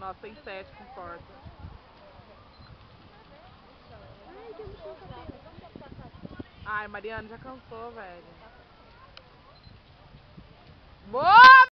Nossa, tem sete com porta. Ai. Ai, Mariana, já cansou, velho.